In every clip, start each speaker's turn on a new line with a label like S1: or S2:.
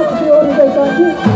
S1: Kursi 边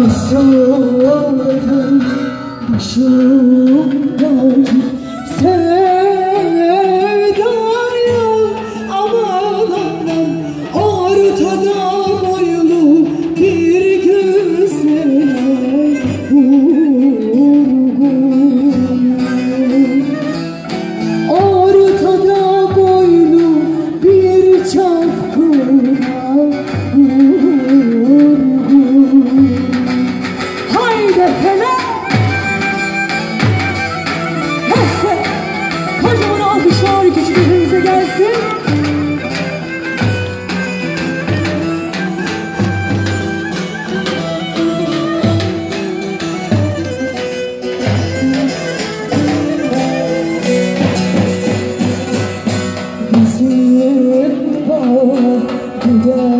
S1: Başımdan, başımdan sevdaya aman aman boylu bir güzel vurgun. Ortada boylu bir çapkına Hele! Hesse! Kocaman alkışlar küçük evimize gelsin. Bizim bağ gider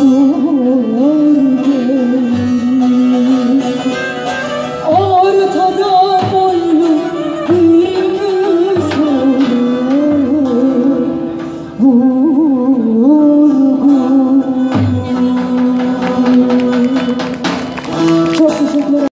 S1: 呜呜。